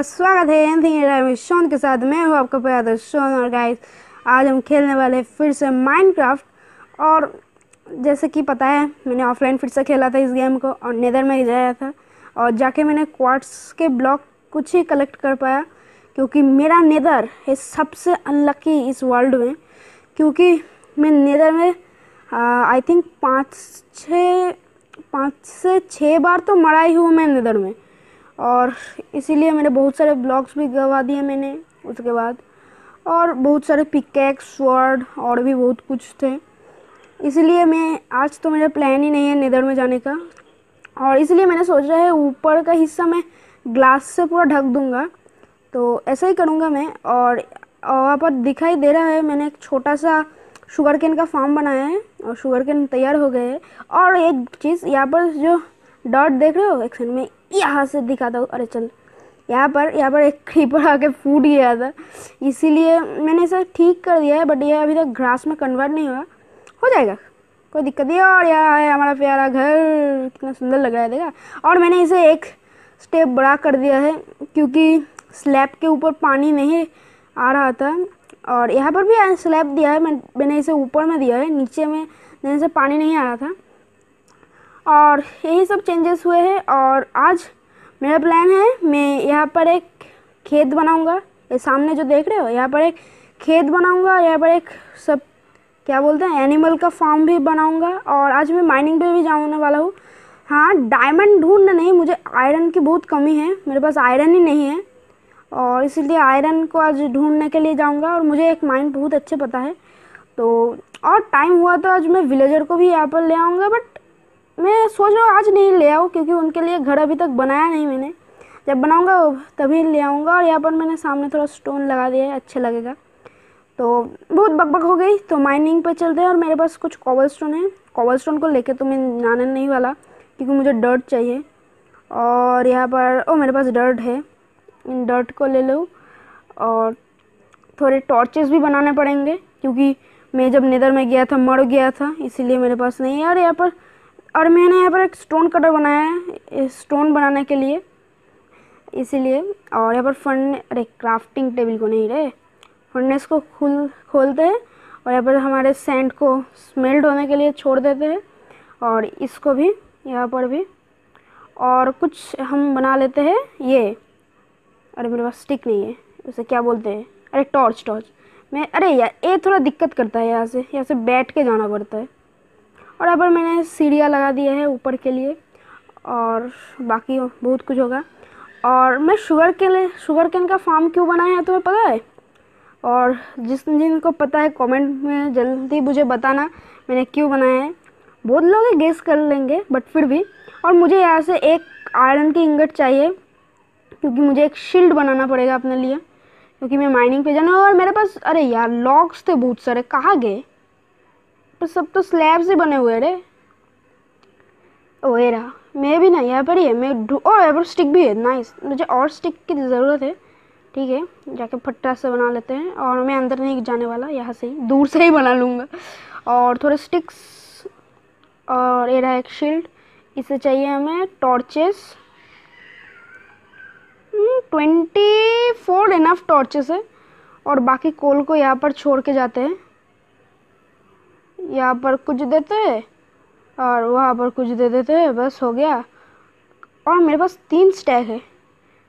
आपका स्वागत है एनथिंग शोन के साथ। मैं हूँ आपका प्यार शोन और गाइस आज हम खेलने वाले हैं फिर से माइनक्राफ्ट और जैसे कि पता है, मैंने ऑफलाइन फिर से खेला था इस गेम को और नेदर में जाया था। और जाके मैंने क्वार्ट्स के ब्लॉक कुछ ही कलेक्ट कर पाया, क्योंकि मेरा नेदर है सबसे अनलकी इस वर्ल्ड में। क्योंकि मैं नेदर में आई थिंक पाँच छः, पाँच से छः बार तो मरा ही हूँ मैं नेदर में। और इसीलिए मैंने बहुत सारे ब्लॉग्स भी गवा दिए मैंने उसके बाद। और बहुत सारे पिकेक्स वर्ड और भी बहुत कुछ थे। इसीलिए मैं, आज तो मेरा प्लान ही नहीं है नेदर में जाने का। और इसलिए मैंने सोचा है ऊपर का हिस्सा मैं ग्लास से पूरा ढक दूँगा। तो ऐसा ही करूँगा मैं और वहाँ पर दिखाई दे रहा है मैंने एक छोटा सा शुगर केन का फार्म बनाया है और शुगर केन तैयार हो गए हैं। और एक चीज़ यहाँ पर जो डॉट देख रहे हो, एक सेकंड में यहाँ से दिखाता हूँ। अरे चल, यहाँ पर यहाँ पर एक क्रीपर आके फूट गया था। इसीलिए मैंने इसे ठीक कर दिया है बट ये अभी तक ग्रास में कन्वर्ट नहीं हुआ। हो जाएगा, कोई दिक्कत नहीं। और यहाँ है हमारा प्यारा घर, कितना सुंदर लग रहा है, देखा? और मैंने इसे एक स्टेप बड़ा कर दिया है, क्योंकि स्लैब के ऊपर पानी नहीं आ रहा था। और यहाँ पर भी स्लैब दिया है, मैं, मैंने इसे ऊपर में दिया है, नीचे में देने से पानी नहीं आ रहा था। और यही सब चेंजेस हुए हैं और आज मेरा प्लान है, मैं यहाँ पर एक खेत बनाऊँगा। ये सामने जो देख रहे हो, यहाँ पर एक खेत बनाऊँगा, यहाँ पर एक सब, क्या बोलते हैं एनिमल का फार्म भी बनाऊँगा और आज मैं माइनिंग पे भी जाने वाला हूँ। हाँ डायमंड ढूंढना नहीं, मुझे आयरन की बहुत कमी है, मेरे पास आयरन ही नहीं है। और इसीलिए आयरन को आज ढूँढने के लिए जाऊँगा और मुझे एक माइन बहुत अच्छे पता है। तो और टाइम हुआ तो आज मैं विलेजर को भी यहाँ पर ले आऊँगा बट मैं सोच रहा हूँ आज नहीं ले आऊँ, क्योंकि उनके लिए घर अभी तक बनाया नहीं मैंने। जब बनाऊँगा, तभी ले आऊँगा, और यहाँ पर मैंने सामने थोड़ा स्टोन लगा दिया है अच्छा लगेगा। तो बहुत बकबक हो गई तो माइनिंग पे चलते हैं, और मेरे पास कुछ कॉबल स्टोन है। कॉबल स्टोन को लेके तो मैं जाने नहीं वाला, क्योंकि मुझे डर्ट चाहिए। और यहाँ पर, ओ, मेरे पास डर्ट है। इन डर्ट को ले लो, और थोड़े टॉर्चेस भी बनाने पड़ेंगे, क्योंकि मैं जब नेदर में गया था, मर गया था, इसीलिए मेरे पास नहीं है। और यहाँ पर और मैंने यहाँ पर एक स्टोन कटर बनाया है स्टोन बनाने के लिए। इसीलिए, और यहाँ पर फन, अरे, क्राफ्टिंग टेबल को नहीं रहे फर्नेस को खुल, खोलते हैं, और यहाँ पर हमारे सेंट को स्मेल्ट होने के लिए छोड़ देते हैं, और इसको भी, यहाँ पर भी। और कुछ हम बना लेते हैं, ये। अरे, मेरे पास स्टिक नहीं है, उसे क्या बोलते हैं? अरे टॉर्च टॉर्च मैं, अरे यार ये थोड़ा दिक्कत करता है यहाँ से यहाँ से बैठ के जाना पड़ता है। और यहाँ पर मैंने सीढ़ियाँ लगा दिया है ऊपर के लिए और बाकी बहुत कुछ होगा। और मैं शुगर के लिए, शुगर कैन का फार्म क्यों बनाया है तुम्हें पता है? और जिस जिनको पता है, कमेंट में जल्दी मुझे बताना मैंने क्यों बनाया है। बहुत लोग गेस कर लेंगे बट फिर भी। और मुझे यहाँ से एक आयरन की इंगट चाहिए, क्योंकि मुझे एक शील्ड बनाना पड़ेगा अपने लिए, क्योंकि मैं माइनिंग पे जाना और मेरे पास अरे यार लॉक्स थे बहुत सारे, कहाँ गए? पर सब तो स्लैब से बने हुए रे। ओ ये रहा मैं भी ना यहाँ पर ही है, मैं ओ यहाँ पर स्टिक भी है नाइस मुझे और स्टिक की ज़रूरत है, ठीक है, जाके फट्टा से बना लेते हैं, और मैं अंदर नहीं जाने वाला, यहाँ से ही, दूर से ही बना लूँगा। और थोड़े स्टिक्स और ये रहा एक शील्ड इसे चाहिए हमें torches twenty four enough torches है, और बाकी कोल को यहाँ पर छोड़ के जाते हैं। यहाँ पर कुछ देते हैं और वहाँ पर कुछ दे देते हैं, बस हो गया। और मेरे पास तीन स्टैक है,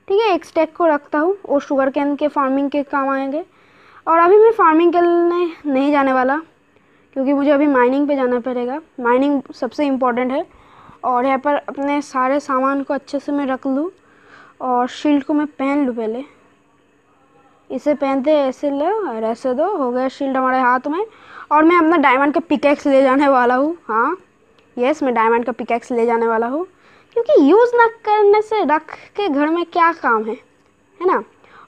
ठीक है? एक स्टैक को रखता हूँ और शुगर कैन के फ़ार्मिंग के काम आएँगे। और अभी मैं फ़ार्मिंग करने नहीं जाने वाला, क्योंकि मुझे अभी माइनिंग पे जाना पड़ेगा। माइनिंग सबसे इम्पोर्टेंट है। और यहाँ पर अपने सारे सामान को अच्छे से मैं रख लूँ। और शील्ड को मैं पहन लूँ पहले। इसे पहनते ऐसे लो, और ऐसे दो, हो गया शील्ड हमारे हाथ में। और मैं अपना डायमंड का पिकेक्स ले जाने वाला हूँ। हाँ यस मैं डायमंड का पिकेक्स ले जाने वाला हूँ। क्योंकि यूज़ ना करने से रख के घर में क्या काम है है ना?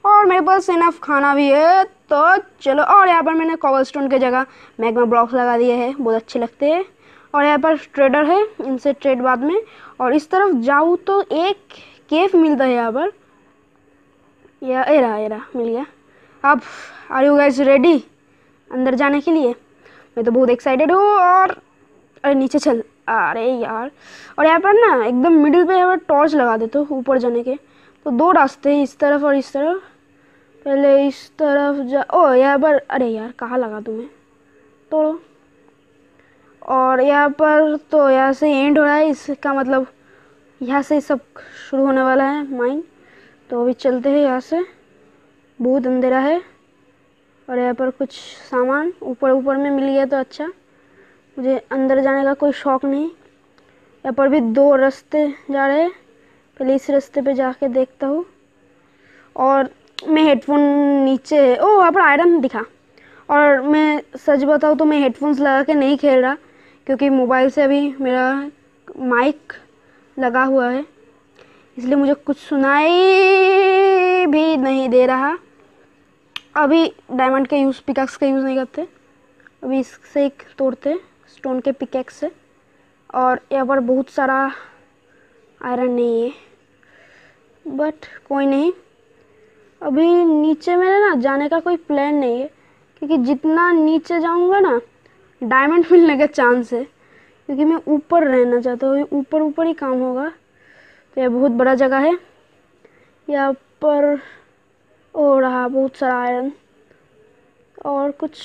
और मेरे पास इनफ खाना भी है तो चलो, और यहाँ पर मैंने कॉबल स्टोन की जगह मैगमा ब्लॉक्स लगा दिए हैं, बहुत अच्छे लगते हैं। और यहाँ पर ट्रेडर है, इनसे ट्रेड बाद में। और इस तरफ़ जाऊँ तो एक केफ मिलता है यहाँ पर। या, एरा रहा ए रहा मिल गया। अब आर यू गाइस रेडी अंदर जाने के लिए? मैं तो बहुत एक्साइटेड हूँ और, अरे नीचे चल। अरे यार। और यहाँ पर ना, एकदम मिडिल पे पर टॉर्च लगा देते हो ऊपर जाने के। तो दो रास्ते हैं इस तरफ़ और इस तरफ़। पहले इस तरफ़ जा, ओ, यहाँ पर, अरे यार, कहाँ लगा तुम्हें? तोड़ो। और यहाँ पर तो यहाँ से एंड हो रहा है, इसका मतलब यहाँ से सब शुरू होने वाला है माइन तो अभी चलते हैं यहाँ से। बहुत अंधेरा है। और यहाँ पर कुछ सामान ऊपर ऊपर में मिल गया तो अच्छा। मुझे अंदर जाने का कोई शौक़ नहीं। यहाँ पर भी दो रास्ते जा रहे हैं। पहले इस रास्ते पे जाके देखता हूँ। और मैं हेडफोन नीचे है ओ वहाँ पर आयरन दिखा। और मैं सच बताऊँ तो मैं हेडफोन्स लगा के नहीं खेल रहा, क्योंकि मोबाइल से अभी मेरा माइक लगा हुआ है। इसलिए मुझे कुछ सुनाई भी नहीं दे रहा। अभी डायमंड का यूज़ पिकैक्स का यूज़ नहीं करते। अभी इससे एक तोड़ते स्टोन के पिकैक्स से। और यहाँ पर बहुत सारा आयरन नहीं है। बट कोई नहीं। अभी नीचे मेरे ना जाने का कोई प्लान नहीं है। क्योंकि जितना नीचे जाऊँगा ना डायमंड मिलने का चांस है। क्योंकि मैं ऊपर रहना चाहता हूँ ऊपर ऊपर ही काम होगा। तो यह बहुत बड़ा जगह है। यहाँ पर हो रहा बहुत सारा आयरन और कुछ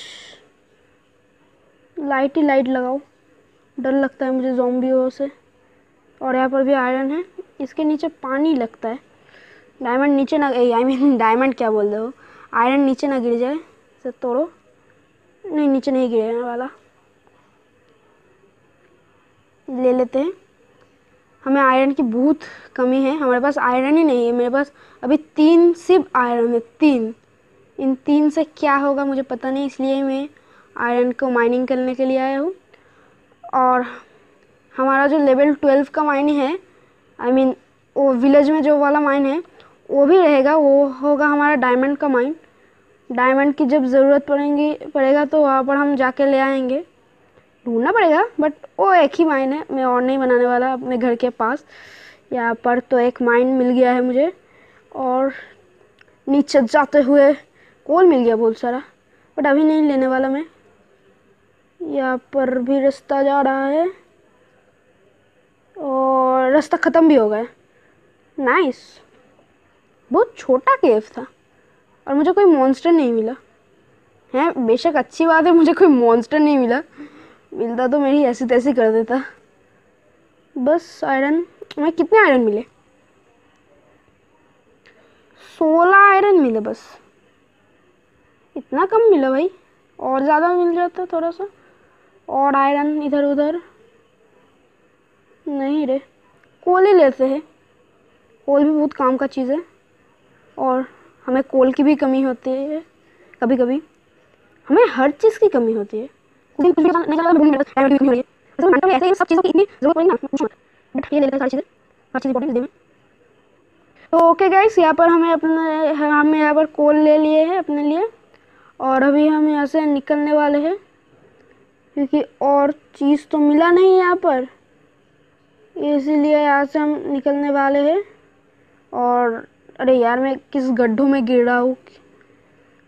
लाइट ही लाइट लगाओ। डर लगता है मुझे जोम्बियों से। और यहाँ पर भी आयरन है। इसके नीचे पानी लगता है। डायमंड नीचे ना आई मीन डायमंड क्या बोल रहे हो? आयरन नीचे ना गिर जाए, इसे तोड़ो। नहीं, नीचे नहीं गिरने वाला। ले लेते हैं। हमें आयरन की बहुत कमी है हमारे पास आयरन ही नहीं है मेरे पास अभी तीन सिर्फ़ आयरन है तीन। इन तीन से क्या होगा मुझे पता नहीं इसलिए मैं आयरन को माइनिंग करने के लिए आया हूँ। और हमारा जो लेवल ट्वेल्व का माइन है आई I मीन mean, वो विलेज में जो वाला माइन है वो भी रहेगा वो होगा हमारा डायमंड का माइन डायमंड की जब ज़रूरत पड़ेगी पड़ेगा तो वहाँ पर हम जाके ले आएँगे। ढूंढना पड़ेगा बट वो एक ही माइन है, मैं और नहीं बनाने वाला अपने घर के पास। यहाँ पर तो एक माइन मिल गया है मुझे, और नीचे जाते हुए कोल मिल गया बहुत सारा बट अभी नहीं लेने वाला मैं। यहाँ पर भी रास्ता जा रहा है, और रास्ता ख़त्म भी हो गया। नाइस बहुत छोटा केव था, और मुझे कोई मॉन्स्टर नहीं मिला। है, बेशक अच्छी बात है, मुझे कोई मॉन्स्टर नहीं मिला। मिलता तो मेरी ऐसी तैसी कर देता। बस आयरन मैं कितने आयरन मिले? सोलह आयरन मिले बस। इतना कम मिला भाई। और ज़्यादा मिल जाता थोड़ा सा। और आयरन इधर उधर। नहीं रे, कोल ही लेते हैं। कोल भी बहुत काम का चीज़ है। और हमें कोल की भी कमी होती है। कभी कभी हमें हर चीज़ की कमी होती है। ऐसे सब चीज़ों की इतनी ज़रूरत पड़ेगी ना बट ये ले लेते सारी चीज़ें हर चीज़ इंपॉर्टेंट में तो ओके गाइस यहाँ पर हमें अपने, हमें यहाँ पर कोल ले लिए हैं अपने लिए। और अभी हम यहाँ से निकलने वाले हैं, क्योंकि और चीज़ तो मिला नहीं यहाँ पर। इसीलिए यहाँ से हम निकलने वाले हैं। और, अरे यार, मैं किस गड्ढों में गिर रहा हूँ?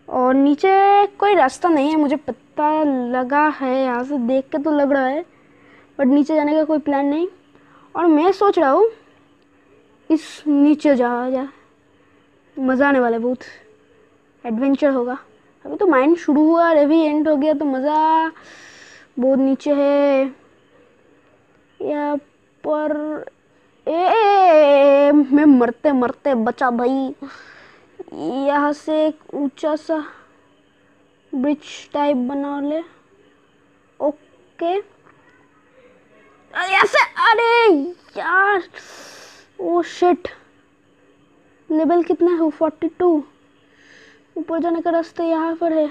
और नीचे कोई रास्ता नहीं है मुझे पता लगा है यहाँ से देख के तो लग रहा है बट नीचे जाने का कोई प्लान नहीं और मैं सोच रहा हूँ इस नीचे जा जा मज़ा आने वाला है बहुत एडवेंचर होगा अभी तो माइंड शुरू हुआ और अभी एंड हो गया तो मज़ा बहुत नीचे है यहाँ पर ए, मैं मरते मरते बचा भाई यहाँ से एक ऊँचा सा ब्रिज टाइप बना ले। ओके। ऐसे अरे यार! ओ शिट लेवल कितना है? फोर्टी टू ऊपर जाने का रास्ता यहाँ पर है।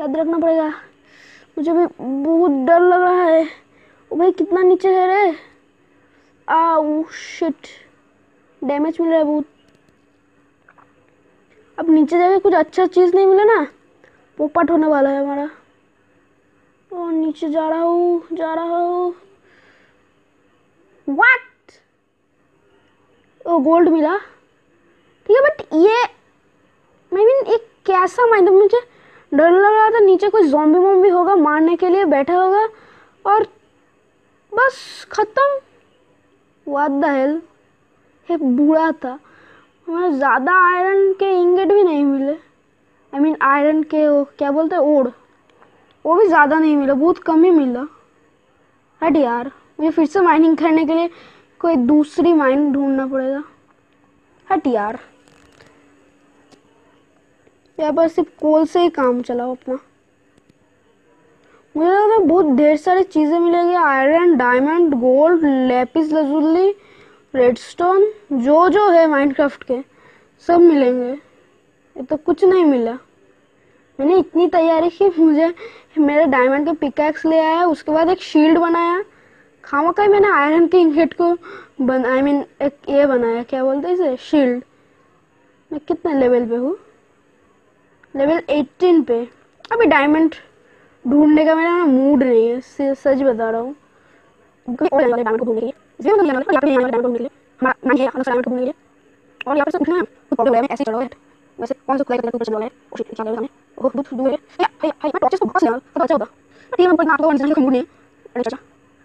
याद रखना पड़ेगा। मुझे भी बहुत डर लग रहा है। ओ भाई, कितना नीचे है रे? आउ शिट डैमेज मिल रहा है बहुत। अब नीचे जाके कुछ अच्छा चीज़ नहीं मिला ना? पोपट होने वाला है हमारा। और नीचे जा रहा हूँ, जा रहा हूँ। व्हाट ओ गोल्ड मिला। ठीक है बट ये मैं मीन एक कैसा माइंड मुझे डर लग रहा था नीचे कोई जॉम्बी वॉम्बी होगा मारने के लिए, बैठा होगा, और बस ख़त्म। वाद द हेल एक बूढ़ा था। हमें ज़्यादा आयरन के इंगेट भी नहीं मिले। आई मीन आयरन के वो क्या बोलते हैं, ओड। वो भी ज़्यादा नहीं मिला, बहुत कम ही मिला। हट यार, मुझे फिर से माइनिंग करने के लिए कोई दूसरी माइन ढूंढना पड़ेगा। हट यार। यहाँ पर सिर्फ़ कोल से ही काम चलाओ अपना। मुझे लगा बहुत ढेर सारी चीज़ें मिलेंगी। Iron diamond gold lapis lazuli redstone जो जो है माइनक्राफ्ट के सब मिलेंगे। ये तो कुछ नहीं मिला। मैंने इतनी तैयारी की मुझे मेरे डायमंड के पिकैक्स ले आया उसके बाद एक शील्ड बनाया। खामा का मैंने आयरन के इंगेट को बन आई I मीन mean, एक ये बनाया क्या बोलते हैं इसे? शील्ड मैं कितने लेवल पे हूँ? लेवल 18 पे। अभी डायमंड ढूँढने का मेरा मूड नहीं है सच बता रहा हूँ। को इसलिए मतलब यहाँ पे यहाँ के लिए हमारा मन है हम डायमंड ढूँढने और यहाँ पे सब कुछ कुछ प्रॉब्लम है ऐसे चल है वैसे कौन सा खुला करके कुछ चल है क्या कर रहा है ओह बहुत दूर है या हाय हाय मैं टॉर्चेस को बहुत ले तो अच्छा होता ठीक है मैं पर आपको वन का मूड नहीं है अरे चाचा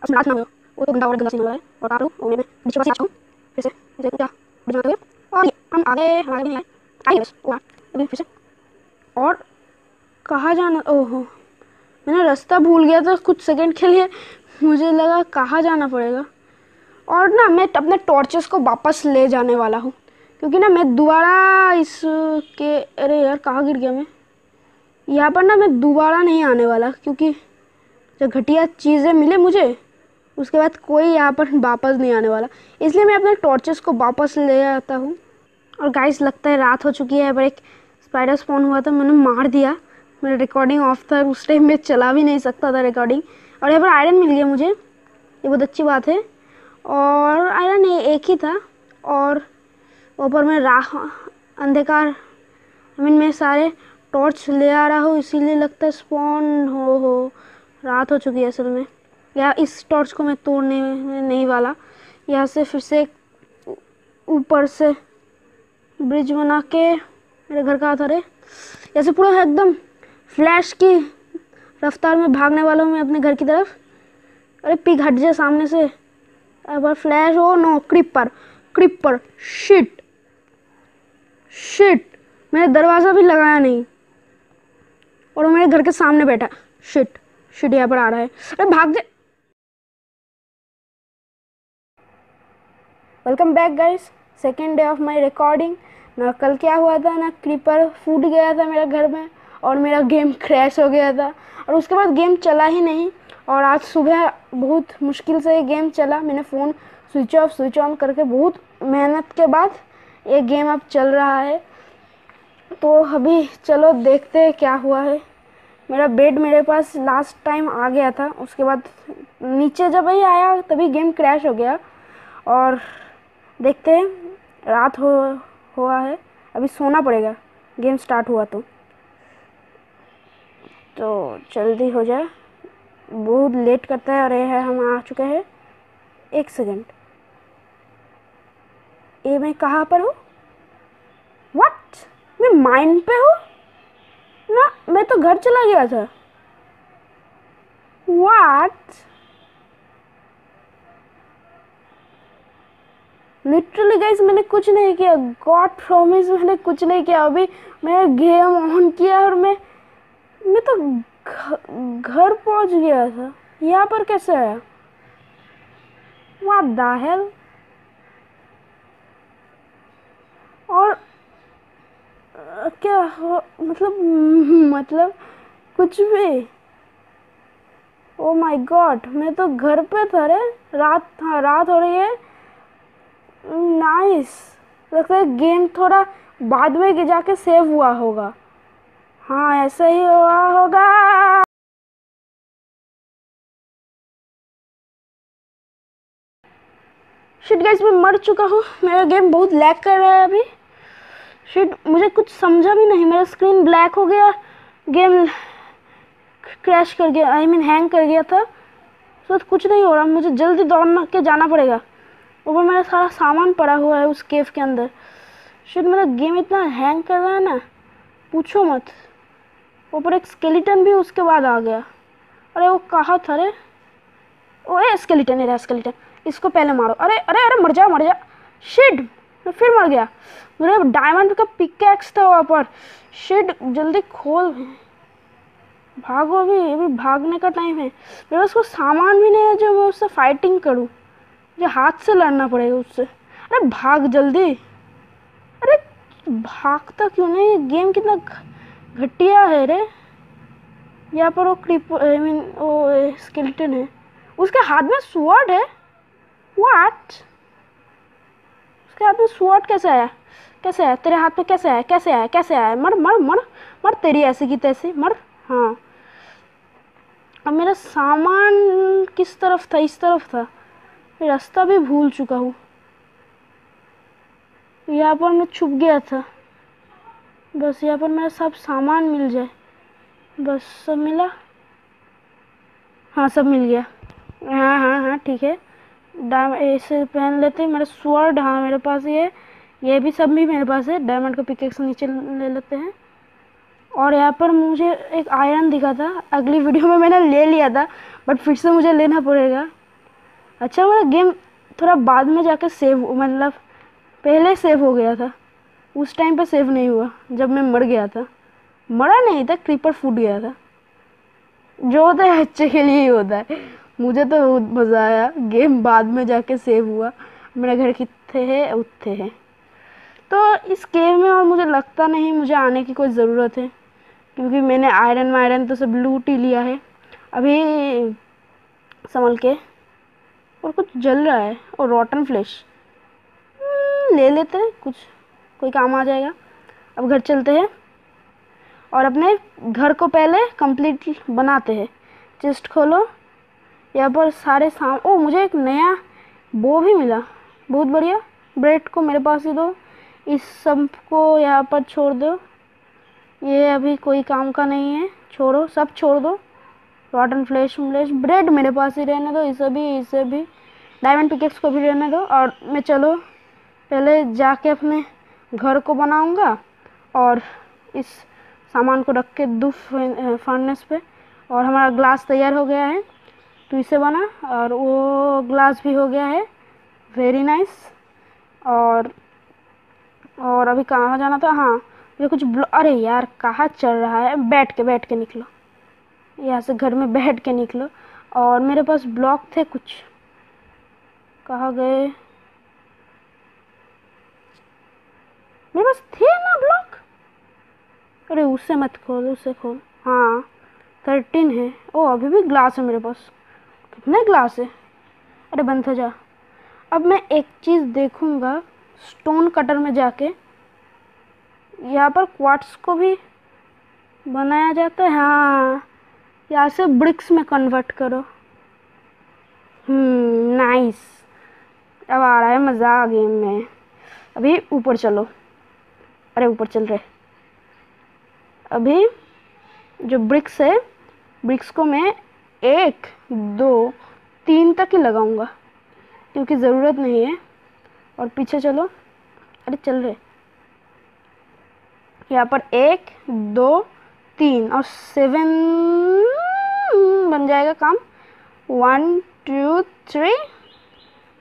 अब सुना ना वो तो गंदा और गंदा सीन हो है और आ रहा हूँ मैं नीचे पास आ फिर से जैसे क्या बढ़िया हो और हम आगे हमारे नहीं आए आइए बस वहाँ अभी फिर से और कहाँ जाना? ओहो, मैंने रास्ता भूल गया था, कुछ सेकंड के लिए मुझे लगा कहाँ जाना पड़ेगा। और ना मैं अपने टॉर्चेस को वापस ले जाने वाला हूँ। क्योंकि ना मैं दोबारा इस के अरे यार, कहाँ गिर गया मैं? यहाँ पर ना मैं दोबारा नहीं आने वाला, क्योंकि जब घटिया चीज़ें मिले मुझे, उसके बाद कोई यहाँ पर वापस नहीं आने वाला। इसलिए मैं अपने टॉर्चेस को वापस ले आता हूँ। और गाइस लगता है रात हो चुकी है, पर एक स्पाइडर स्पॉन हुआ था, मैंने मार दिया। मेरा रिकॉर्डिंग ऑफ़ था उस टाइम मैं चला भी नहीं सकता था रिकॉर्डिंग और यहाँ पर आयरन मिल गया मुझे। ये बहुत अच्छी बात है। और आयरन एक ही था। और ऊपर में राह, अंधकार। आई मीन मैं सारे टॉर्च ले आ रहा हूँ, इसीलिए लगता है स्पॉन हो हो। रात हो चुकी है असल में। या इस टॉर्च को मैं तोड़ने नहीं वाला। यहाँ से फिर से ऊपर से ब्रिज बना के मेरे घर का था रे। ऐसे पूरा एकदम फ्लैश की रफ्तार में भागने वाला हूँ मैं अपने घर की तरफ़। अरे पिग हट जाए सामने से। अब फ्लैश हो no creeper creeper shit shit मैंने दरवाज़ा भी लगाया नहीं। और वो मेरे घर के सामने बैठा शिट शिट यहाँ पर आ रहा है। अरे भाग दे welcome back guys second day of my recording ना कल क्या हुआ था, ना क्रीपर फूट गया था मेरे घर में, और मेरा गेम क्रैश हो गया था। और उसके बाद गेम चला ही नहीं। और आज सुबह बहुत मुश्किल से ये गेम चला। मैंने phone switch off, switch on करके बहुत मेहनत के बाद ये गेम अब चल रहा है। तो अभी चलो देखते हैं क्या हुआ है। मेरा बेड मेरे पास लास्ट टाइम आ गया था। उसके बाद नीचे जब ही आया, तभी गेम क्रैश हो गया। और देखते हैं, रात हो, हुआ है। अभी सोना पड़ेगा। गेम स्टार्ट हुआ तो। तो जल्दी हो जाए। बहुत लेट करता है और ये है, हम आ चुके हैं। एक सेकंड ये मैं कहाँ पर हूँ? व्हाट मैं माइंड पे हूँ? ना, मैं तो घर चला गया था। व्हाट लिटरली गाइस मैंने कुछ नहीं किया। गॉड प्रॉमिस मैंने कुछ नहीं किया। अभी मैं गेम ऑन किया और मैं मैं तो घर पहुँच गया था। यहाँ पर कैसे आया? The hell? और क्या हो मतलब मतलब कुछ भी? ओ माय गॉड मैं तो घर पे था रे। रात हाँ रात हो रही है। नाइस लगता है गेम थोड़ा बाद में जाके सेव हुआ होगा। हाँ ऐसा ही हुआ होगा। शिट गाइस मैं मर चुका हूँ। मेरा गेम बहुत लैग कर रहा है अभी। शिट मुझे कुछ समझा भी नहीं। मेरा स्क्रीन ब्लैक हो गया। गेम क्रैश कर गया। आई मीन हैंग कर गया था। तो कुछ नहीं हो रहा। मुझे जल्दी दौड़ के जाना पड़ेगा। ऊपर मेरा सारा सामान पड़ा हुआ है उस केव के अंदर। शिट मेरा गेम इतना हैंग कर रहा है ना। पूछो मत। ऊपर एक स्केलेटन भी उसके बाद आ गया। अरे, वो कहा था रे? ओ, ए स्केलेटन है स्केलेटन इसको पहले मारो। अरे अरे अरे, मर जा मर जा। मैं फिर मर गया। मेरे डायमंड का पिकैक्स था वहाँ पर। शिट जल्दी खोल। भागो अभी अभी भागने का टाइम है। मेरे पास कोई सामान भी नहीं है जो मैं उससे फाइटिंग करूँ। मुझे हाथ से लड़ना पड़ेगा उससे। अरे, भाग जल्दी। अरे, भागता क्यों नहीं? गेम कितना घटिया है रे। यहाँ पर वो क्रिप आई मीन वो स्केल्टन है। उसके हाथ में स्वॉर्ड है? व्हाट उसके हाथ में स्वॉर्ड कैसे आया? कैसे आया? तेरे हाथ में कैसे आया? कैसे आया? कैसे आया? मर मर मर मर तेरी ऐसी की तैसी, मर। हाँ। अब मेरा सामान किस तरफ़ था? इस तरफ़ था। मैं रास्ता भी भूल चुका हूँ। यहाँ पर मैं छुप गया था। बस यहाँ पर मेरा सब सामान मिल जाए। बस सब मिला? हाँ सब मिल गया। हाँ हाँ हाँ ठीक है। ऐसे पहन लेते हैं। मेरा स्वर्ड हाँ मेरे पास ये ये भी सब भी मेरे पास है। डायमंड का पिकेक्स नीचे ले लेते हैं। और यहाँ पर मुझे एक आयरन दिखा था। अगली वीडियो में मैंने ले लिया था बट फिर से मुझे लेना पड़ेगा। अच्छा मेरा गेम थोड़ा बाद में जाकर सेव मतलब पहले सेव हो गया था। उस टाइम पे सेव नहीं हुआ, जब मैं मर गया था। मरा नहीं था क्रीपर फूट गया था। जो होता है, अच्छे के लिए ही होता है। मुझे तो बहुत मज़ा आया। गेम बाद में जाके सेव हुआ। मेरा घर कितने है? उत्थे है। तो इस गेम में और मुझे लगता नहीं, मुझे आने की कोई ज़रूरत है। क्योंकि मैंने आयरन वायरन तो सब लूट ही लिया है। अभी संभल के। और कुछ जल रहा है। और रॉटन फ्लैश ले लेते हैं कुछ। कोई काम आ जाएगा। अब घर चलते हैं। और अपने घर को पहले कंप्लीट बनाते हैं। चेस्ट खोलो। यहाँ पर सारे साम, ओ, मुझे एक नया बो भी मिला। बहुत बढ़िया। ब्रेड को मेरे पास ही दो। इस सबको यहाँ पर छोड़ दो। ये अभी कोई काम का नहीं है। छोड़ो। सब छोड़ दो। रॉटन फ्लैश फ्लैश ब्रेड मेरे पास ही रहने दो। इसे भी इसे भी। डायमंड पिकेट्स को भी रहने दो। और मैं चलो। पहले जाके अपने घर को बनाऊँगा। और इस सामान को रख के दो फर्नेस पे। और हमारा ग्लास तैयार हो गया है। तो इसे बना और वो ग्लास भी हो गया है। वेरी नाइस और और अभी कहाँ जाना था? हाँ ये कुछ अरे यार, कहाँ चल रहा है? बैठ के बैठ के निकलो। यहाँ से घर में बैठ के निकलो। और मेरे पास ब्लॉक थे कुछ। कहा गए? मेरे पास थे ना ब्लॉक अरे उससे मत खोल उससे खोल। हाँ थर्टीन है। ओ, अभी भी ग्लास है मेरे पास। कितने ग्लास है? अरे बंद हो जा। अब मैं एक चीज़ देखूँगा स्टोन कटर में जाके। यहाँ पर क्वार्ट्स को भी बनाया जाता है। हाँ यहाँ से ब्रिक्स में कन्वर्ट करो। Hmm nice. अब आ रहा है, मज़ा आ गेम में। अभी ऊपर चलो। अरे ऊपर चल रहे। अभी जो ब्रिक्स है, ब्रिक्स को मैं एक, दो, तीन तक ही लगाऊँगा, क्योंकि ज़रूरत नहीं है। और पीछे चलो। अरे, चल रहे। यहाँ पर एक, दो, तीन और सेवन बन जाएगा काम। वन टू थ्री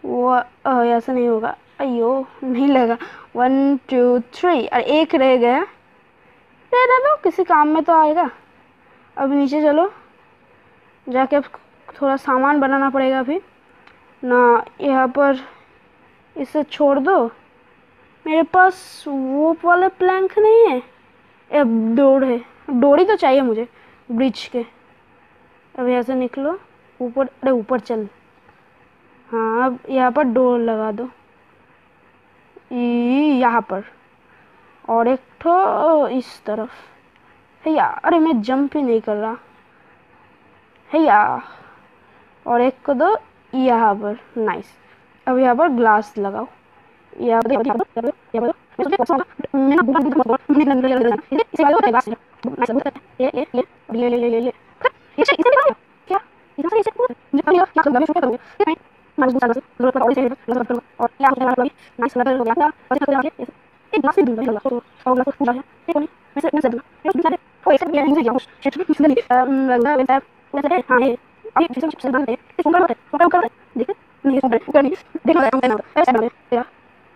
वो ऐसा नहीं होगा। अयो नहीं लगा। वन टू थ्री और एक रह गया। रहने दो किसी काम में तो आएगा। अब नीचे चलो। जाके अब थोड़ा सामान बनाना पड़ेगा अभी। ना, यहाँ पर इसे छोड़ दो। मेरे पास वो वाले प्लैंक नहीं है। अब डोर है। डोरी तो चाहिए मुझे ब्रिज के। अब यहाँ से निकलो। ऊपर, अरे ऊपर चल। हाँ अब यहाँ पर डोर लगा दो। यहाँ पर। और एक ठो इस तरफ़। है यार, अरे मैं जंप ही नहीं कर रहा। या और एक को दो यहाँ पर नाइस अब यहाँ पर ग्लास लगाओ यहाँ वैसे हाँ अभी चिप्स हैं सुंदर होते देख नहीं सुंदर कर ऐसा तेरा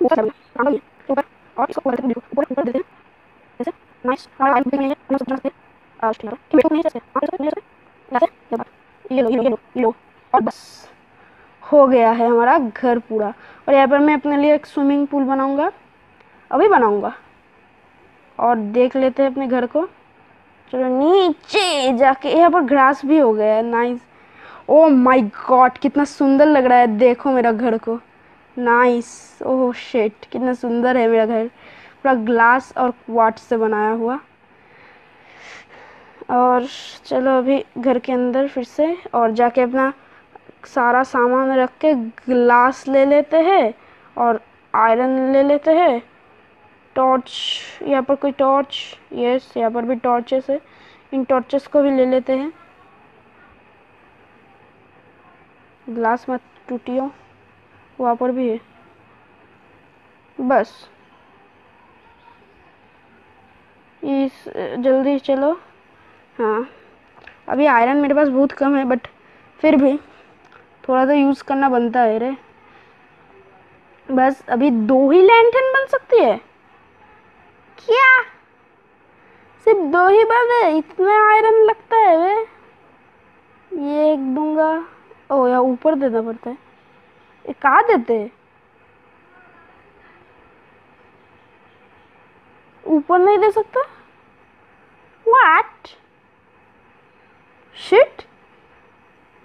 ऊपर काम ऊपर और इसको ऊपर देखो ऊपर ऊपर देते हैं जैसे नाइस आई है सब जानते हैं आज ठीक है कि नहीं जैसे आप जैसे जैसे ये लो ये लो ये लो ये लो और बस हो गया है हमारा घर पूरा। और यहाँ पर मैं अपने लिए एक स्विमिंग पूल बनाऊँगा, अभी बनाऊँगा। और देख लेते हैं अपने घर को। चलो, नीचे जाके। यहाँ पर ग्रास भी हो गया है नाइस ओ माय गॉड कितना सुंदर लग रहा है। देखो मेरा घर को। नाइस ओह शेट कितना सुंदर है मेरा घर। पूरा ग्लास और वाट से बनाया हुआ। और चलो अभी घर के अंदर फिर से, और जाके अपना सारा सामान रख के ग्लास ले लेते हैं, और आयरन ले लेते हैं। टॉर्च यहाँ पर कोई टॉर्च यस यहाँ पर भी टॉर्चेस है। इन टॉर्चेस को भी ले लेते हैं। ग्लास मत टूटियो, वहाँ पर भी है। बस। इस, जल्दी चलो। हाँ। अभी आयरन मेरे पास बहुत कम है बट फिर भी थोड़ा तो यूज़ करना बनता है रे। बस, अभी दो ही लैंटर्न बन सकती है? क्या? सिर्फ़ दो ही है, इतना आयरन लगता है वे। ये एक दूँगा। ओ यार ऊपर देना पड़ता है। ये कहाँ देते ऊपर नहीं दे सकता? व्हाट शिट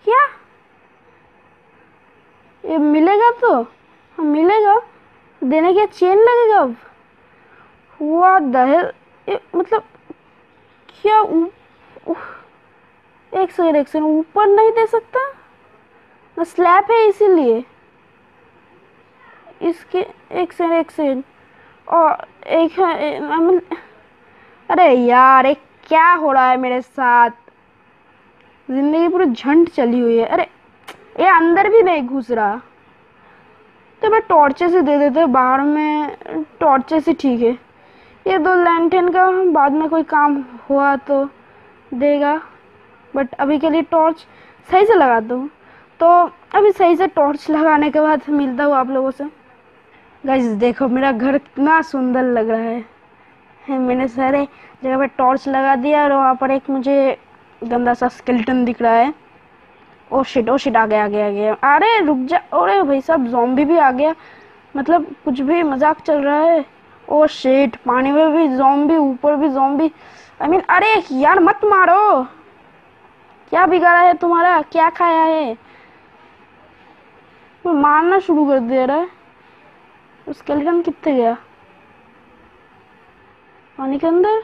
क्या? ये मिलेगा तो? हाँ मिलेगा। देने के चेन लगेगा अब। हुआ दहल मतलब क्या उ, उ, एक सेकंड एक सेकंड ऊपर नहीं दे सकता? ना स्लैब है इसीलिए। इसके एक सेकंड एक सेकंड और एक अरे यार एक क्या हो रहा है मेरे साथ? ज़िंदगी पूरी झंड चली हुई है। अरे ये अंदर भी नहीं घुस रहा। तो मैं टॉर्चेस से दे देते बाहर में टॉर्चेस से ठीक है। ये दो लैंटेन का बाद में कोई काम हुआ तो देगा। बट अभी के लिए टॉर्च सही से लगा दूँ। तो अभी सही से टॉर्च लगाने के बाद मिलता हूँ आप लोगों से। गाइस देखो मेरा घर कितना सुंदर लग रहा है, मैंने सारे जगह पे टॉर्च लगा दिया और वहाँ पर एक मुझे गंदा सा स्केल्टन दिख रहा है। ओ शिट ओ शिट आ गया आ गया आ गया अरे रुक जा। अरे भाई साहब जॉम्बी भी आ गया। मतलब कुछ भी मज़ाक चल रहा है। ओ शिट पानी में भी जॉम्बी ऊपर भी जॉम्बी आई मीन अरे, यार, मत मारो। क्या बिगाड़ा है तुम्हारा? क्या खाया है? वो मारना शुरू कर दे रहा है। स्केलेटन कितने गया? पानी के अंदर?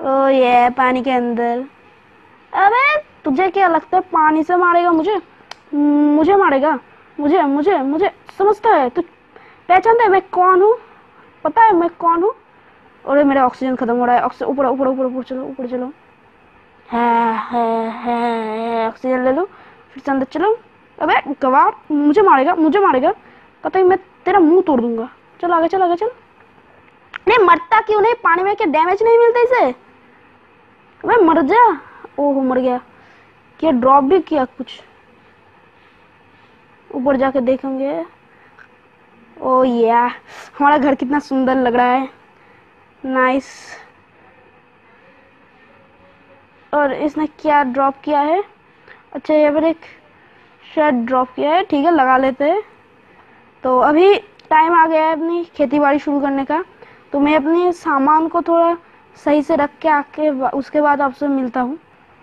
ओ ये पानी के अंदर। अबे, तुझे क्या लगता है पानी से मारेगा मुझे? मुझे मारेगा। मुझे मुझे मुझे। समझता है? तू पहचानता है मैं कौन हूँ? पता है मैं कौन हूँ? अरे, मेरा ऑक्सीजन खत्म हो रहा है। ऑक्सीजन ऊपर ऊपर ऊपर ऊपर चलो ऊपर चलो। है ऑक्सीजन ले लो, फिर से अंदर चलो। अबे, गवार, मुझे मारेगा मुझे मारेगा। पता ही मैं तेरा मुँह तोड़ दूँगा। चल आगे चल आगे, चल। नहीं, मरता क्यों नहीं? पानी में क्या डैमेज नहीं मिलता इसे? अबे, मर जा। ओहो, मर गया। क्या ड्रॉप भी किया कुछ? ऊपर जाके देखेंगे। ओ या हमारा घर कितना सुंदर लग रहा है। नाइस और इसने क्या ड्रॉप किया है? अच्छा यहाँ पर एक शर्ट ड्रॉप किया है। ठीक है, लगा लेते हैं। तो अभी टाइम आ गया है अपनी खेती बाड़ी शुरू करने का। तो मैं अपने सामान को थोड़ा सही से रख के आके उसके बाद आपसे मिलता हूँ।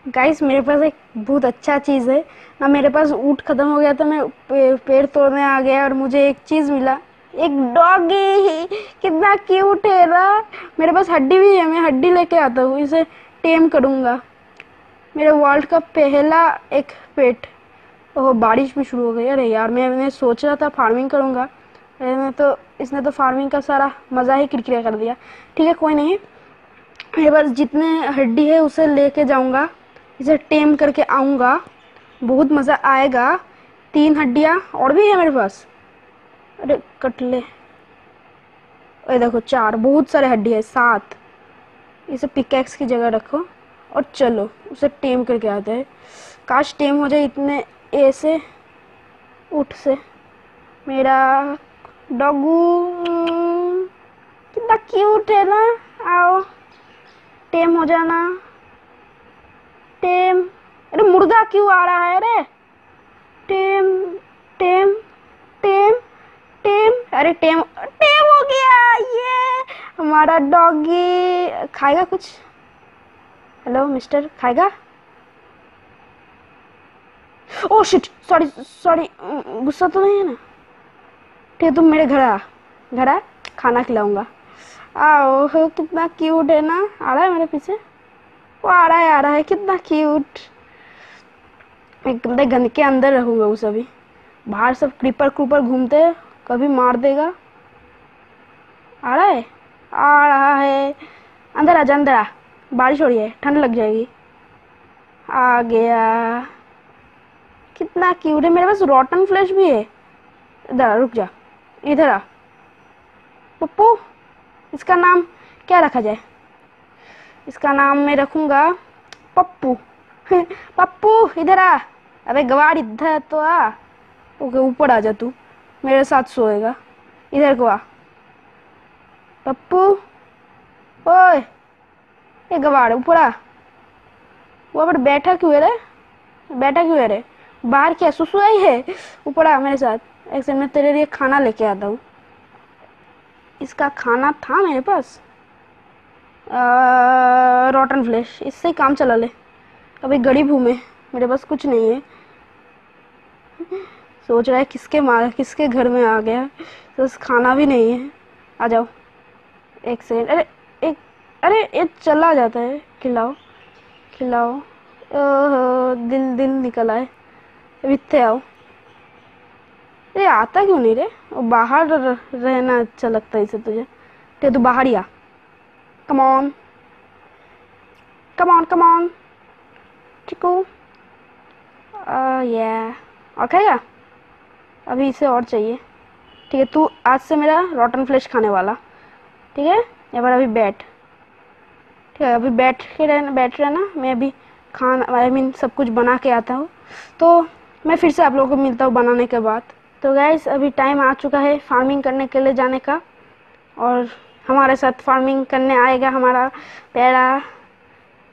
गाइस मेरे पास एक बहुत अच्छा चीज़ है। ना मेरे पास ऊँट ख़त्म हो गया था, मैं पेड़ तोड़ने आ गया और मुझे एक चीज़ मिला। एक डॉगी कितना क्यूट है ना। मेरे पास हड्डी भी है, मैं हड्डी लेके आता हूँ, इसे टेम करूँगा। मेरे वर्ल्ड का पहला एक पेट ओह, बारिश भी शुरू हो गई। अरे यार, मैं मैं सोच रहा था फ़ार्मिंग करूँगा। अरे, मैं तो इसने तो फ़ार्मिंग का सारा मज़ा ही किरकिरा कर दिया। ठीक है, कोई नहीं। मेरे पास जितने हड्डी है, उसे लेके जाऊँगा। इसे टेम करके आऊँगा। बहुत मज़ा आएगा। तीन हड्डियाँ और भी है मेरे पास। अरे कटले अरे देखो, चार, बहुत सारे हड्डी है, सात। इसे पिकैक्स की जगह रखो और चलो, उसे टेम करके आते हैं। काश टेम हो जाए इतने ए से उठ से। मेरा डॉगू, कितना क्यूट है ना। आओ टेम हो जाना। टेम अरे मुर्गा क्यों आ रहा है अरे टेम टेम टेम टेम, अरे टेम टेम हो गया, ये हमारा डॉगी खाएगा कुछ? हेलो मिस्टर खाएगा? ओ शिट सॉरी सॉरी गुस्सा तो नहीं है ना? ठीक है, तुम मेरे घर आ घर आ, खाना खिलाऊँगा। आओ, कितना क्यूट है ना? आ रहा है मेरे पीछे? वो आ रहा है, आ रहा है, कितना क्यूट एकदम गंद के अंदर रहूँगा उस अभी बाहर सब क्रीपर क्रूपर घूमते कभी मार देगा। आ रहा है? आ रहा है। अंदर आ जा, अंदर आ। बारिश हो रही है, ठंड लग जाएगी। आ गया। कितना क्यूट है। मेरे पास रॉटन फ्लैश भी है। इधर रुक जा। इधर आ। पप्पू, इसका नाम क्या रखा जाए? इसका नाम मैं रखूँगा पप्पू। पप्पू, इधर आ। अबे गवार, इधर तो आ। ओके, ऊपर आ जा तू। मेरे साथ सोएगा। इधर को आ। पप्पू, ओए, ये गवार, ऊपर आ। वो पर बैठा क्यों है रे? बैठा क्यों है रे? बाहर क्या, सुसु आई है? ऊपर आ मेरे साथ। एक मैं तेरे लिए खाना लेके आता हूँ। इसका खाना था मेरे पास? रॉटन फ्लैश इससे ही काम चला ले। अभी गरीब हूँ मैं। मेरे पास कुछ नहीं है। सोच रहा है किसके मार, किसके घर में आ गया। तो खाना भी नहीं है। आ जाओ। एक सेकेंड अरे, एक, अरे, ये चला जाता है। खिलाओ। खिलाओ। दिल दिल निकल आए। इतने आओ। अरे, आता क्यों नहीं रे? वो बाहर रहना अच्छा लगता है इसे तुझे। तो तू बाहर ही आ। Come on come on come on Chiku. या और खाएगा? अभी इसे और चाहिए। ठीक है, तू आज से मेरा रॉटन फ्लेश खाने वाला। ठीक है या पर अभी बैठ। ठीक है, अभी बैठ के रहना बैठ रहना मैं अभी खाना आई मीन सब कुछ बना के आता हूँ। तो मैं फिर से आप लोगों को मिलता हूँ बनाने के बाद। तो गैस अभी टाइम आ चुका है फ़ार्मिंग करने के लिए जाने का। और हमारे साथ फ़ार्मिंग करने आएगा हमारा पैरा।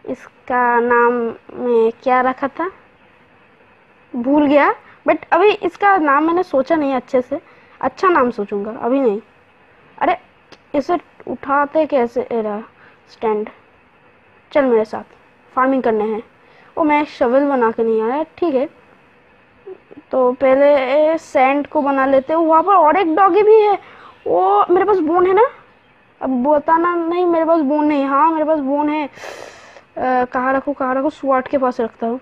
इसका नाम मैं क्या रखा था? भूल गया। बट अभी इसका नाम मैंने सोचा नहीं अच्छे से। अच्छा नाम सोचूँगा, अभी नहीं। अरे, इसे उठाते कैसे एरा स्टैंड चल मेरे साथ। फ़ार्मिंग करने हैं। वो मैं शवल बना के नहीं आया। ठीक है। तो पहले सैंड को बना लेते हैं। वहाँ पर और एक डॉगी भी है। वो मेरे पास बोन है ना? अब बताना नहीं, मेरे पास बोन नहीं। हाँ मेरे पास बोन है। कहाँ रखूँ कहाँ रखूँ? स्वाट के पास रखता हूँ।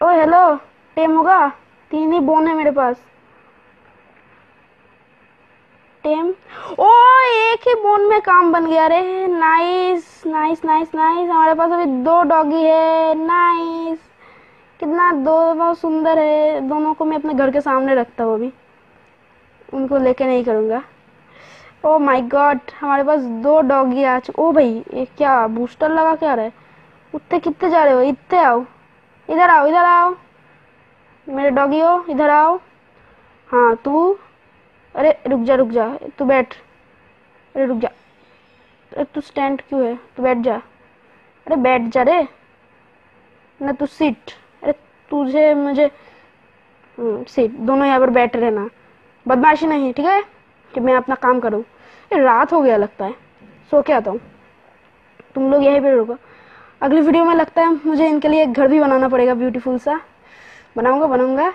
ओ हेलो टेम होगा? तीन ही बोन है मेरे पास। टेम ओ, एक ही बोन में काम बन गया। रे नाइस नाइस नाइस नाइस हमारे पास अभी दो डॉगी है। नाइस कितना दो बहुत सुंदर है। दोनों को मैं अपने घर के सामने रखता हूँ अभी। उनको लेके नहीं करूँगा। ओ माय गॉड हमारे पास दो डॉगी आ चुके ओ भाई, ये क्या बूस्टर लगा क्या रहा उतने कितने जा रहे हो? इतने आओ। इधर आओ इधर आओ। मेरे डॉगी हो इधर आओ। हाँ तू? अरे रुक जा रुक जा तू बैठ। अरे रुक जा। अरे तू स्टैंड क्यों है? तू बैठ जा। अरे बैठ जा रे। ना तू सीट अरे तुझे मुझे। सीट हम्म, दोनों यहाँ पर बैठ रहना। बदमाशी नहीं ठीक है? कि मैं अपना काम करूँ। रात हो गया लगता है। सो के आता हूँ। तुम लोग यहीं पर रुको। अगली वीडियो में लगता है मुझे इनके लिए एक घर भी बनाना पड़ेगा ब्यूटीफुल सा। बनाऊँगा बनाऊँगा।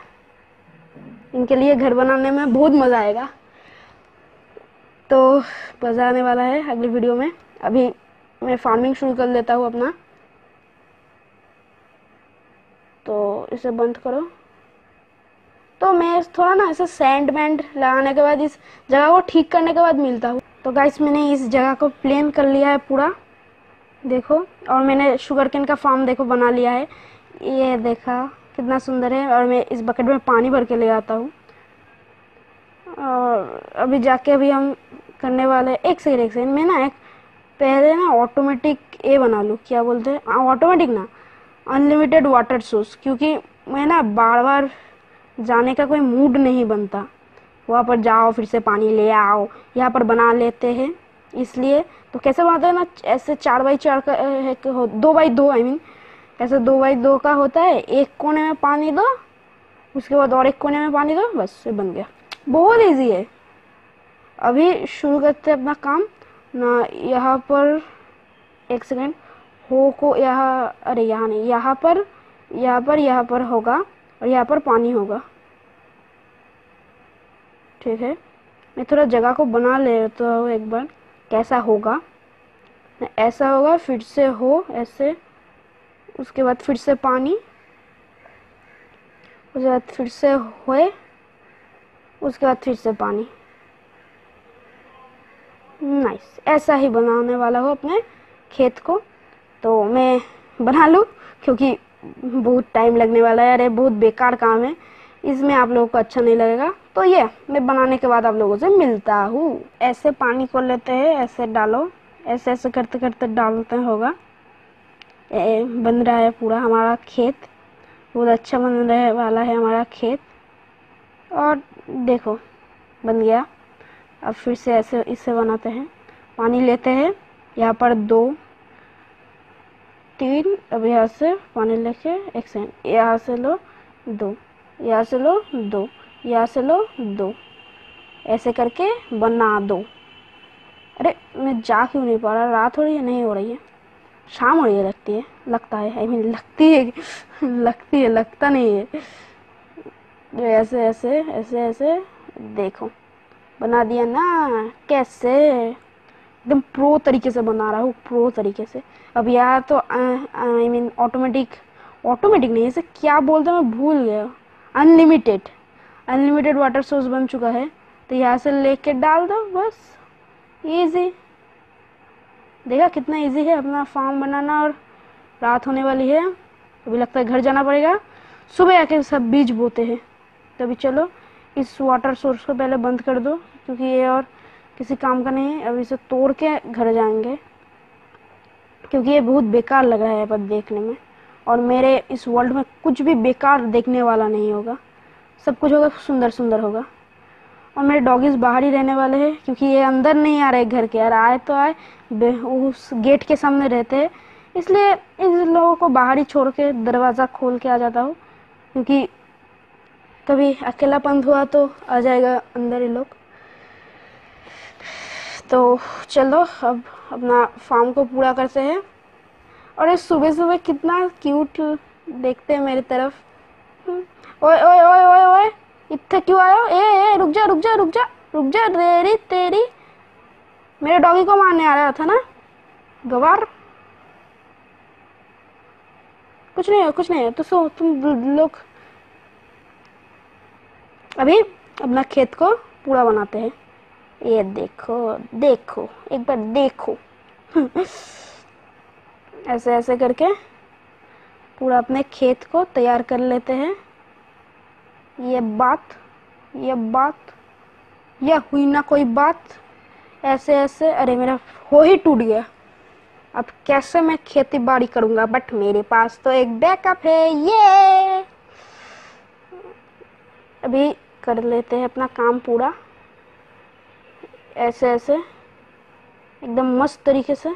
इनके लिए घर बनाने में बहुत मज़ा आएगा। तो मज़ा आने वाला है अगली वीडियो में। अभी मैं फ़ार्मिंग शुरू कर लेता हूँ अपना। तो इसे बंद करो। तो मैं थोड़ा ना ऐसे सैंड बैंड लगाने के बाद, इस जगह को ठीक करने के बाद मिलता हूँ। तो गाइस मैंने इस जगह को प्लेन कर लिया है पूरा। देखो, और मैंने शुगर केन का फार्म देखो बना लिया है। ये देखा। कितना सुंदर है और मैं इस बकेट में पानी भर के ले आता हूँ। और अभी जाके अभी हम करने वाले एक सेकेंड एक सेकेंड मैं ना एक पहले ना ऑटोमेटिक ए बना लूँ, क्या बोलते हैं? ऑटोमेटिक ना। अनलिमिटेड वाटर सोर्स क्योंकि मैं ना बार बार जाने का कोई मूड नहीं बनता। वहाँ पर जाओ, फिर से पानी ले आओ, यहाँ पर बना लेते हैं। इसलिए तो कैसे बनाते हैं ना, ऐसे चार बाई चार का है हो, दो बाई दो आई मीन ऐसे दो बाई दो का होता है, एक कोने में पानी दो, उसके बाद और एक कोने में पानी दो, बस ये बन गया। बहुत इजी है। अभी शुरू करते हैं अपना काम। ना यहाँ पर, एक सेकेंड हो को यहाँ, अरे यहाँ नहीं, यहाँ पर यहाँ पर यहाँ पर होगा, और यहाँ पर पानी होगा। ठीक है। मैं थोड़ा जगह को बना लेता हूँ एक बार, कैसा होगा। ऐसा होगा, फिर से हो, ऐसे। उसके बाद फिर से पानी, उसके बाद फिर से होए, उसके बाद फिर से पानी। नाइस ऐसा ही बनाने वाला हो अपने खेत को। तो मैं बना लूँ, क्योंकि बहुत टाइम लगने वाला है। अरे, बहुत बेकार काम है। इसमें आप लोगों को अच्छा नहीं लगेगा। तो ये, मैं बनाने के बाद आप लोगों से मिलता हूँ। ऐसे पानी को लेते हैं, ऐसे डालो ऐसे ऐसे करते करते डालते होगा। बन रहा है पूरा हमारा खेत। बहुत अच्छा बन रहे, वाला है हमारा खेत। और देखो, बन गया। अब फिर से ऐसे, इसे बनाते हैं। पानी लेते हैं। यहाँ पर दो, तीन। अब यहाँ से पानी लेके एक सेकेंड यहाँ से लो दो। यहाँ से लो दो। यहाँ से लो दो। ऐसे करके बना दो। अरे, मैं जा क्यों नहीं पा रहा? रात हो रही है, नहीं हो रही है। शाम हो है लगती है। लगता है आई मीन लगती है लगती है, लगता नहीं है। तो ऐसे ऐसे ऐसे ऐसे देखो। बना दिया ना, कैसे? एकदम प्रो तरीके से बना रहा हूँ प्रो तरीके से। अब यार तो आई मीन ऑटोमेटिक ऑटोमेटिक नहीं इसे क्या बोलते मैं भूल गया। अनलिमिटेड अनलिमिटेड वाटर सोर्स बन चुका है। तो यहाँ से लेके डाल दो, बस। इजी देखा कितना इजी है अपना फार्म बनाना और रात होने वाली है। अभी लगता है घर जाना पड़ेगा। सुबह आके सब बीज बोते हैं। तो अभी चलो, इस वाटर सोर्स को पहले बंद कर दो, क्योंकि ये और किसी काम का नहीं है। अभी इसे तोड़ के घर जाएँगे। क्योंकि ये बहुत बेकार लगा है पर देखने में। और मेरे इस वर्ल्ड में कुछ भी बेकार देखने वाला नहीं होगा। सब कुछ होगा सुंदर सुंदर होगा। और मेरे डॉगीज बाहर ही रहने वाले हैं क्योंकि ये अंदर नहीं आ रहे घर के यार आए तो आए उस गेट के सामने रहते हैं। इसलिए इन लोगों को बाहर ही छोड़ के दरवाज़ा खोल के आ जाता हूँ क्योंकि कभी अकेलापन हुआ तो आ जाएगा अंदर ही लोग। तो चलो अब अपना फार्म को पूरा करते हैं। और ये सुबह सुबह कितना क्यूट देखते हैं मेरी तरफ़। हम्म, ओए ओए ओए ओए ओए। इतने क्यों आयो ए ए रुक जा रुक जा रुक जा रुक जा रेरी तेरी। मेरे डॉगी को मारने आ रहा था ना? गवार। कुछ नहीं है, कुछ नहीं है तो सो, तुम लोग। अभी अपना खेत को पूरा बनाते हैं। ये देखो देखो, एक बार देखो। ऐसे ऐसे करके पूरा अपने खेत को तैयार कर लेते हैं। ये बात ये बात यह हुई ना कोई बात, ऐसे ऐसे, अरे मेरा हो ही टूट गया। अब कैसे मैं खेती बाड़ी करूँगा? बट मेरे पास तो एक बैकअप है, ये। अभी कर लेते हैं अपना काम पूरा। ऐसे ऐसे, एकदम मस्त तरीके से।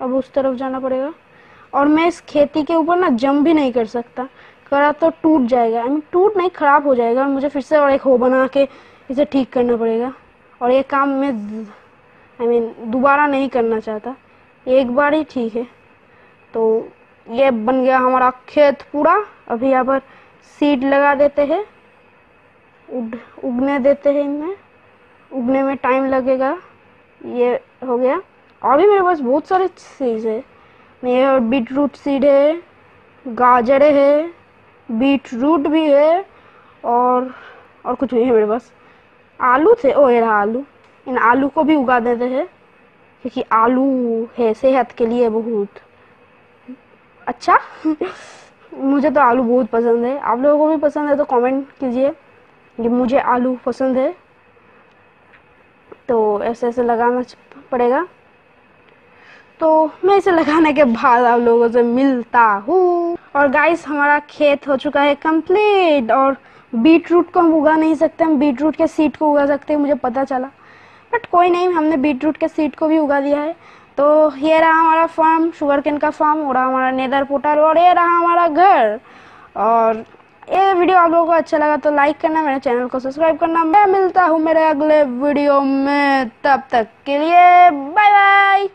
अब उस तरफ़ जाना पड़ेगा। और मैं इस खेती के ऊपर ना जम भी नहीं कर सकता। करा तो टूट जाएगा। आई मीन टूट नहीं, खराब हो जाएगा। मुझे फिर से और एक हो बना के इसे ठीक करना पड़ेगा। और ये काम मैं आई मीन दोबारा नहीं करना चाहता। एक बार ही ठीक है। तो ये बन गया हमारा खेत पूरा। अभी यहाँ पर सीड लगा देते हैं। उग, उगने देते हैं इनमें। उगने में टाइम लगेगा। ये हो गया। और भी मेरे पास बहुत सारे सीड्स है। ये बीट रूट सीड है, गाजर है बीट रूट भी है और और कुछ नहीं है मेरे पास। आलू थे, ओ ये रहा आलू। इन आलू को भी उगा देते हैं, क्योंकि आलू है, सेहत के लिए बहुत। अच्छा मुझे तो आलू बहुत पसंद है। आप लोगों को भी पसंद है तो कमेंट कीजिए कि मुझे आलू पसंद है। तो ऐसे ऐसे लगाना पड़ेगा। तो मैं इसे लगाने के बाद आप लोगों से मिलता हूँ। और गाइस हमारा खेत हो चुका है कंप्लीट और बीट रूट को हम उगा नहीं सकते, हम बीट रूट के सीड को उगा सकते हैं, मुझे पता चला। बट कोई नहीं, हमने बीट रूट के सीड को भी उगा दिया है। तो ये रहा हमारा फार्म शुगर केन का फार्म रहा हमारा नेदर पोर्टल और ये रहा हमारा घर। और ये वीडियो आप लोगों को अच्छा लगा तो लाइक करना, मेरे चैनल को सब्सक्राइब करना। मैं मिलता हूँ मेरे अगले वीडियो में, तब तक के लिए बाय बाय